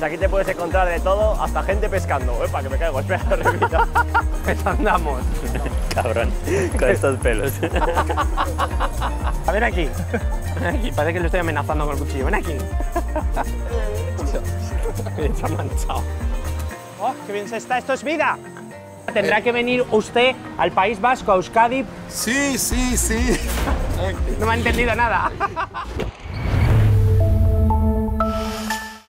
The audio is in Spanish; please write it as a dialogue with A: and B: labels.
A: Aquí te puedes encontrar de todo, hasta gente pescando. Epa, que me caigo, espera, repito.
B: Pues andamos.
A: Cabrón, con estos pelos.
B: A ver aquí. Ven aquí. Parece que lo estoy amenazando con el cuchillo. Ven aquí. Se ha manchado. ¡Oh, qué bien se está! ¡Esto es vida! Tendrá que venir usted al País Vasco, a Euskadi.
C: Sí, sí, sí.
B: No me ha entendido nada.